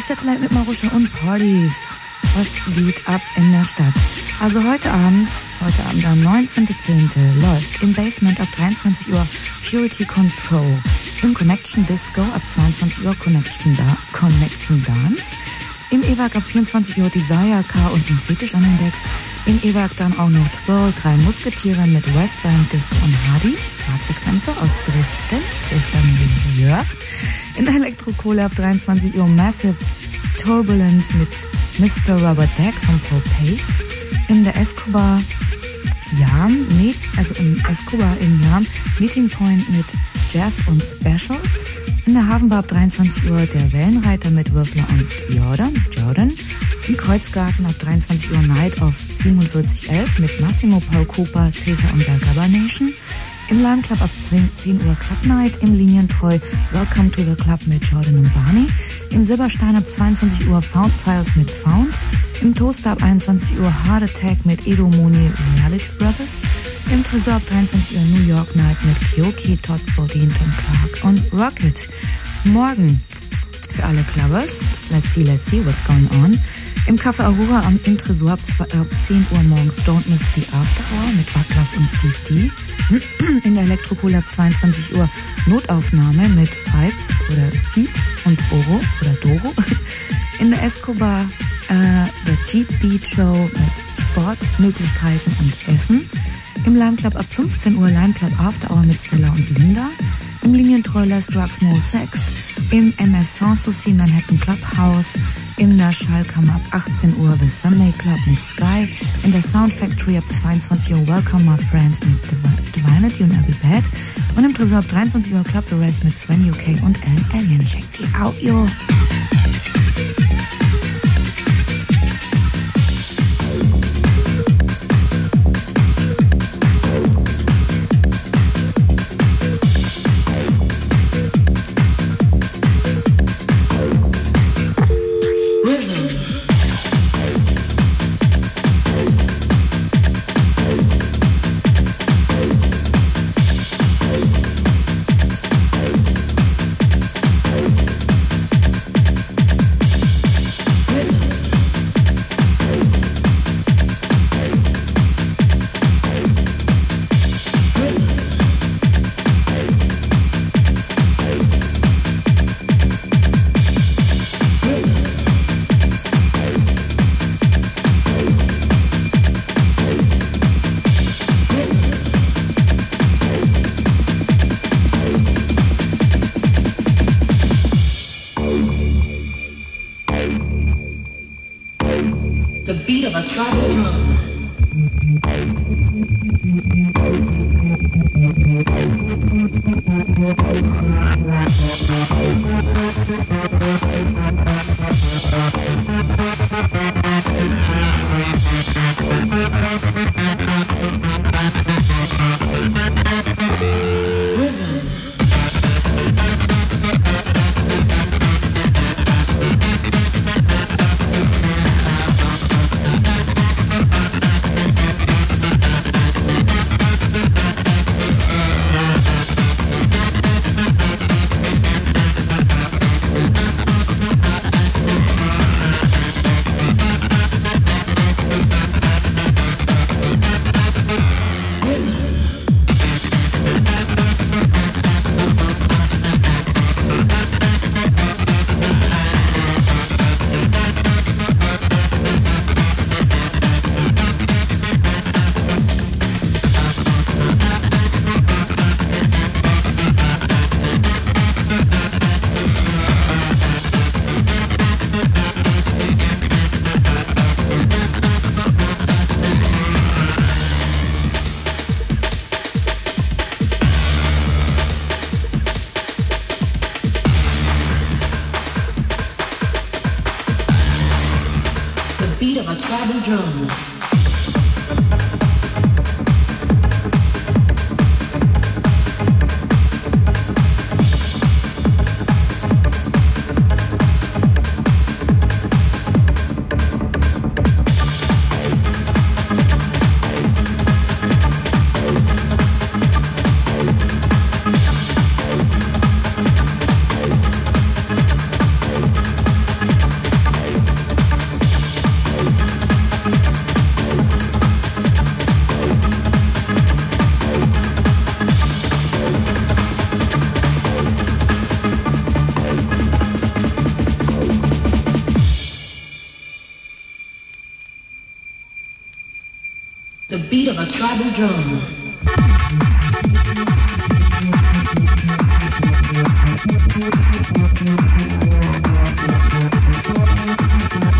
Satellite mit Maruscha und Partys. Was geht ab in der Stadt? Also heute Abend, heute Abend am 19.10. läuft im Basement ab 23 Uhr Purity Control. Im Connection Disco ab 22 Uhr Connection, da Connection Dance. Im E-Werk ab 24 Uhr Desire, Chaos und Fetisch an den Decks. Im E-Werk dann auch noch Twirl, drei Musketiere mit Westband, Disco und Hardy. Radsequenze aus Dresden, Dresden, New York. In der Elektrokohle ab 23 Uhr Massive Turbulent mit Mr. Robert Dex und Paul Pace. In der Escobar Jam, also im Escobar im Jam, Meeting Point mit Jeff und Specials. In der Hafenbar ab 23 Uhr der Wellenreiter mit Würfler und Jordan, Jordan. Im Kreuzgarten ab 23 Uhr Night of 4711 mit Massimo Paul Cooper, Cesar und Bergaba Nation. Im Lime Club ab 10 Uhr Club Night, im Linientreu Welcome to the Club mit Jordan und Barney, im Silberstein ab 22 Uhr Found Files mit Found, im Toaster ab 21 Uhr Hard Attack mit Edo Moni Reality Brothers, im Tresor ab 23 Uhr New York Night mit Kyoki, Todd Bodine, Tom Clark und Rocket. Morgen für alle Clubbers, let's see, let's see what's going on. Im Café Aurora am im ab, ab 10 Uhr morgens Don't Miss the After Hour mit Wacklav und Steve D. In der Elektrokohle ab 22 Uhr Notaufnahme mit Vibes oder Fieps und Oro oder Doro. In der Escobar äh, der Cheap Beat Show mit Sportmöglichkeiten und Essen. Im Lime Club ab 15 Uhr Lime Club After Hour mit Stella und Linda. Im Linientreu Less Drugs More Sex. Im MS Sans Souci Manhattan Clubhouse. In der Schallkammer ab 18 Uhr The Sunday Club mit Sky. In der Sound Factory ab 22 Uhr Welcome My Friends mit Divinity und Abby Bad. Und im Tresor ab 23 Uhr Club The Rest mit Sven UK und Ellen Alien. Check die out, yo! Fábio Django. Thank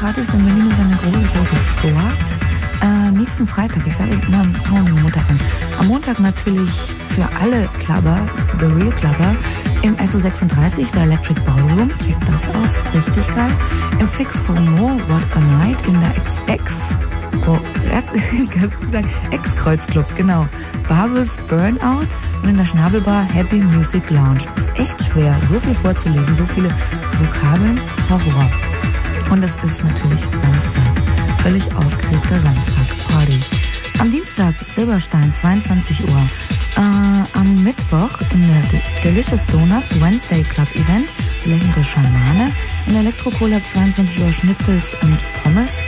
mehr Partys, denn Berlin ist eine große, große Stadt. Äh, nächsten Freitag, ich sage immer, fangen wir Montag an. Am Montag natürlich für alle Clubber, The Real Clubber, im SO36, The Electric Ballroom. Checkt das aus, richtig geil. Im Fix for More, What a Night, in der XX, oh, Ex-Kreuzclub, genau. Barbers Burnout und in der Schnabelbar Happy Music Lounge. Ist echt schwer, so viel vorzulesen, so viele Vokabeln. Horror. Und es ist natürlich Samstag. Völlig aufgeregter Samstag. Party. Am Dienstag Silberstein, 22 Uhr. Äh, am Mittwoch in der Delicious Donuts Wednesday Club Event, lächelnde Schamane. In der Elektrokohle ab 22 Uhr Schnitzels und Pommes.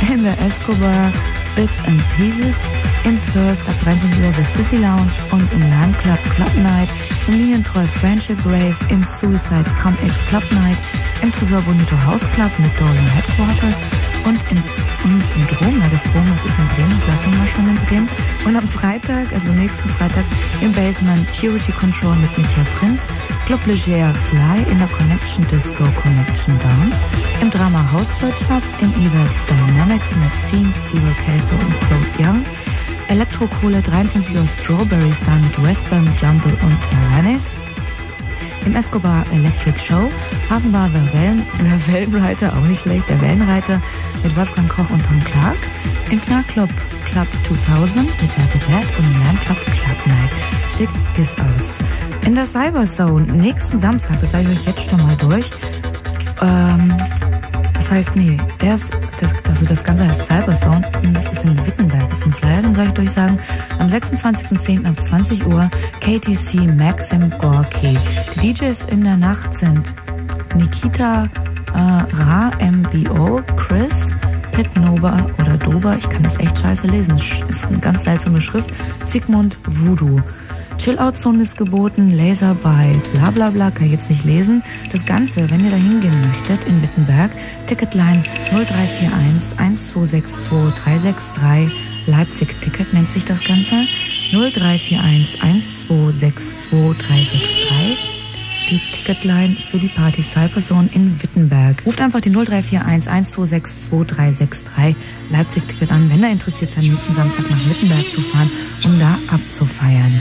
In der Escobar Bits and Pieces. Im First ab 23 Uhr The Sissy Lounge und im Lime Club Club Night. Im Linientreu Friendship Rave. Im Suicide Come X Club Night. Im Tresor Bonito House Club mit Dolan Headquarters. Und im und im Drom, na das Drom, das ist in Bremen, das lassen wir schon in Bremen. Und am Freitag, also nächsten Freitag, im Basement Purity Control mit Mitya Prinz, Club Leger Fly in der Connection Disco Connection Dance, im Drama Hauswirtschaft, im Event Dynamics mit Scenes, Evil Queso und Claude Young, Elektrokohle 23 Uhr Strawberry Sun mit Westbam, Jumble und Tyrannis, im Escobar Electric Show, Hafenbar der, Wellen, der Wellenreiter, auch nicht schlecht, der Wellenreiter mit Wolfgang Koch und Tom Clark, im Knarrclub Club 2000 mit Herbie Bad und im Landclub Club Night. Checkt das aus. In der Cyberzone, nächsten Samstag, das sage ich euch jetzt schon mal durch, ähm, das heißt, nee, der ist, das, also das Ganze heißt Cyberzone und das ist in Wittenberg, das ist ein Flyer, dann soll ich durchsagen, am 26.10. ab 20 Uhr KTC Maxim Gorky. Die DJs in der Nacht sind Nikita äh, Ra MBO, Chris, Pit Nova oder Doba, ich kann das echt scheiße lesen, ist eine ganz seltsame Schrift, Sigmund Voodoo. Chill-Out-Zone ist geboten, Laser bei bla bla bla, kann ich jetzt nicht lesen. Das Ganze, wenn ihr da hingehen möchtet, in Wittenberg, Ticketline 0341 1262 363, Leipzig Ticket nennt sich das Ganze, 0341 1262 363 die Ticketline für die Party Cyberson in Wittenberg. Ruft einfach die 0341 126 2363 Leipzig-Ticket an, wenn ihr interessiert seid, nächsten Samstag nach Wittenberg zu fahren, um da abzufeiern.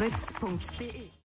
Wenn